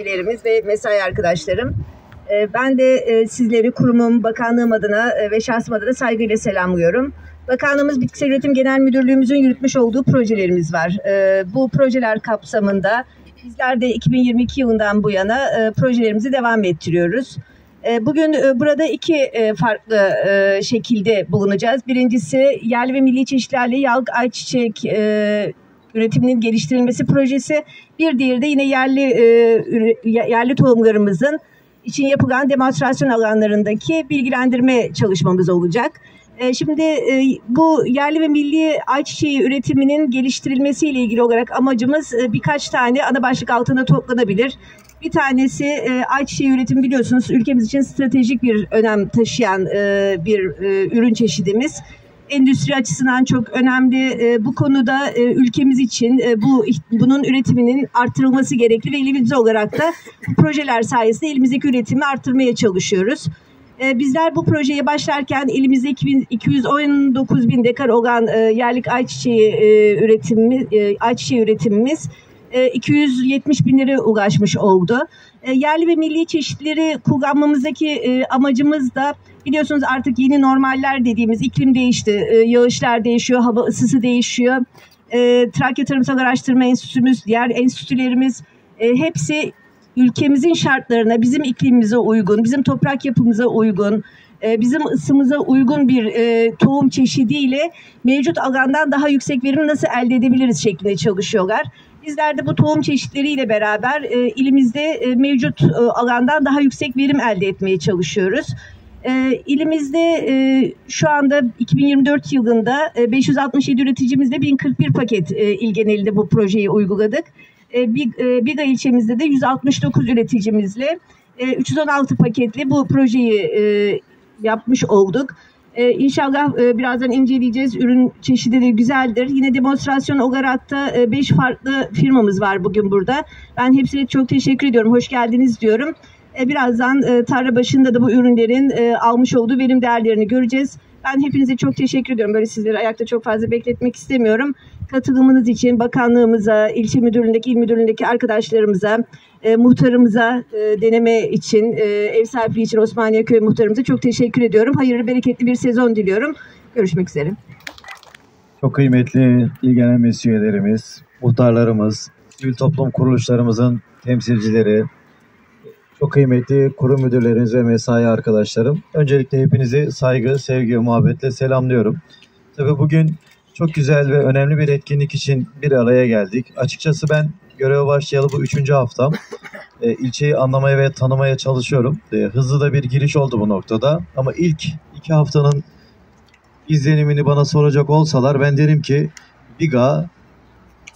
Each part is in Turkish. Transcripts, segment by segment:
öğrencilerimiz ve mesai arkadaşlarım. Ee, Ben de e, sizleri kurumum, bakanlığım adına e, ve şahsım adına saygıyla selamlıyorum. Bakanlığımız Bitkisel Üretim Genel Müdürlüğümüzün yürütmüş olduğu projelerimiz var. Ee, Bu projeler kapsamında bizler de 2022 yılından bu yana e, projelerimizi devam ettiriyoruz. E, Bugün burada iki farklı şekilde bulunacağız. Birincisi yerli ve milli çeşitlerle yalk ayçiçek üretiminin geliştirilmesi projesi. Bir diğeri de yine yerli e, yerli tohumlarımızın için yapılan demonstrasyon alanlarındaki bilgilendirme çalışmamız olacak. E, Şimdi e, bu yerli ve milli ayçiçeği üretiminin geliştirilmesiyle ilgili olarak amacımız e, birkaç tane ana başlık altında toplanabilir. Bir tanesi ayçiçeği üretimi biliyorsunuz ülkemiz için stratejik bir önem taşıyan bir ürün çeşidimiz endüstri açısından çok önemli. E, bu konuda e, ülkemiz için e, bu bunun üretiminin artırılması gerekli ve elimiz olarak da projeler sayesinde elimizdeki üretimi artırmaya çalışıyoruz. E, bizler bu projeye başlarken elimizde 2000 219 bin dekar olan e, yerlik ayçiçeği e, üretimi, e, ayçiçeği üretimimiz 270 bin lira ulaşmış oldu. E, yerli ve milli çeşitleri kullanmamızdaki e, amacımız da biliyorsunuz artık yeni normaller dediğimiz iklim değişti, e, yağışlar değişiyor, hava ısısı değişiyor. E, Trakya Tarımsal Araştırma Enstitümüz, diğer enstitülerimiz e, hepsi ülkemizin şartlarına, bizim iklimimize uygun, bizim toprak yapımıza uygun, e, bizim ısımıza uygun bir e, tohum çeşidiyle mevcut alandan daha yüksek verim nasıl elde edebiliriz şeklinde çalışıyorlar. Bizler de bu tohum çeşitleriyle beraber e, ilimizde e, mevcut e, alandan daha yüksek verim elde etmeye çalışıyoruz. E, ilimizde e, şu anda 2024 yılında e, 567 üreticimizle 1041 paket e, il genelinde bu projeyi uyguladık. E, e, Biga ilçemizde de 169 üreticimizle e, 316 paketli bu projeyi e, yapmış olduk. Ee, inşallah e, birazdan inceleyeceğiz. Ürün çeşidi de güzeldir. Yine demonstrasyon olarak da 5 farklı firmamız var bugün burada. Ben hepsine çok teşekkür ediyorum. Hoş geldiniz diyorum. E, birazdan e, tarla başında da bu ürünlerin e, almış olduğu verim değerlerini göreceğiz. Ben hepinize çok teşekkür ediyorum. Böyle sizleri ayakta çok fazla bekletmek istemiyorum. Katılımınız için bakanlığımıza, ilçe müdürlüğündeki, il müdürlüğündeki arkadaşlarımıza, e, muhtarımıza e, deneme için, e, ev sahipliği için Osmaniye Köy muhtarımıza çok teşekkür ediyorum. Hayırlı, bereketli bir sezon diliyorum. Görüşmek üzere. Çok kıymetli il genel üyelerimiz, muhtarlarımız, sivil toplum kuruluşlarımızın temsilcileri, çok kıymetli kurum müdürlerimiz ve mesai arkadaşlarım. Öncelikle hepinizi saygı, sevgi muhabbetle selamlıyorum. Tabii bugün çok güzel ve önemli bir etkinlik için bir araya geldik. Açıkçası ben göreve başlayalı bu üçüncü haftam. E, ilçeyi anlamaya ve tanımaya çalışıyorum. E, hızlı da bir giriş oldu bu noktada. Ama ilk iki haftanın izlenimini bana soracak olsalar ben derim ki Biga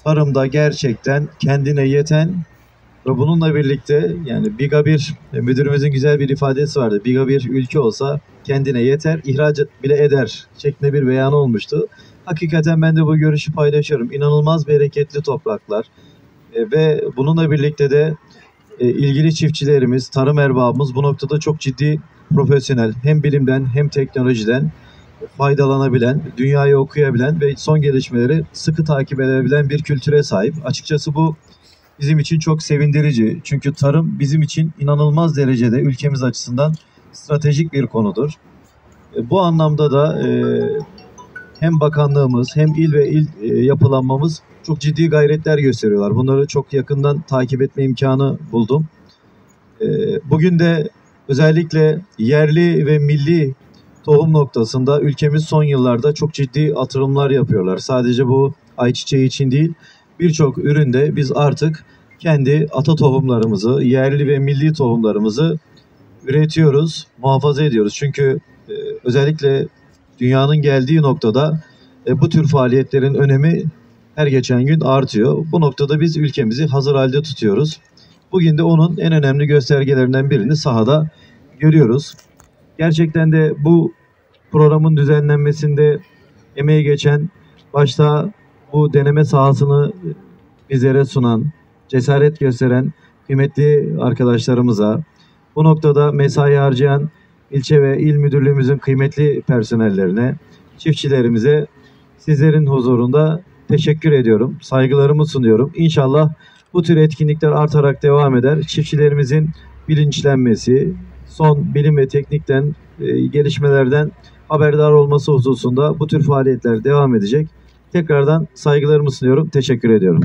tarımda gerçekten kendine yeten ve bununla birlikte yani Biga bir e, müdürümüzün güzel bir ifadesi vardı. Biga bir ülke olsa kendine yeter, ihraç bile eder şeklinde bir beyanı olmuştu. Hakikaten ben de bu görüşü paylaşıyorum. İnanılmaz bereketli topraklar E, ve bununla birlikte de e, ilgili çiftçilerimiz, tarım erbabımız bu noktada çok ciddi profesyonel hem bilimden hem teknolojiden faydalanabilen, dünyayı okuyabilen ve son gelişmeleri sıkı takip edebilen bir kültüre sahip. Açıkçası bu bizim için çok sevindirici. Çünkü tarım bizim için inanılmaz derecede ülkemiz açısından stratejik bir konudur. E, Bu anlamda da e, hem bakanlığımız hem il ve il e, yapılanmamız çok ciddi gayretler gösteriyorlar. Bunları çok yakından takip etme imkanı buldum. E, Bugün de özellikle yerli ve milli tohum noktasında ülkemiz son yıllarda çok ciddi atılımlar yapıyorlar. Sadece bu ayçiçeği için değil, birçok üründe biz artık kendi ata tohumlarımızı, yerli ve milli tohumlarımızı üretiyoruz, muhafaza ediyoruz. Çünkü e, özellikle dünyanın geldiği noktada e, bu tür faaliyetlerin önemi her geçen gün artıyor. Bu noktada biz ülkemizi hazır halde tutuyoruz. Bugün de onun en önemli göstergelerinden birini sahada görüyoruz. Gerçekten de bu programın düzenlenmesinde emeği geçen, başta bu deneme sahasını bizlere sunan, cesaret gösteren kıymetli arkadaşlarımıza, bu noktada mesai harcayan ilçe ve il müdürlüğümüzün kıymetli personellerine, çiftçilerimize sizlerin huzurunda teşekkür ediyorum. Saygılarımı sunuyorum. İnşallah Bu tür etkinlikler artarak devam eder. Çiftçilerimizin bilinçlenmesi, son bilim ve teknikten, e, gelişmelerden haberdar olması hususunda bu tür faaliyetler devam edecek. Tekrardan saygılarımı sunuyorum. Teşekkür ediyorum.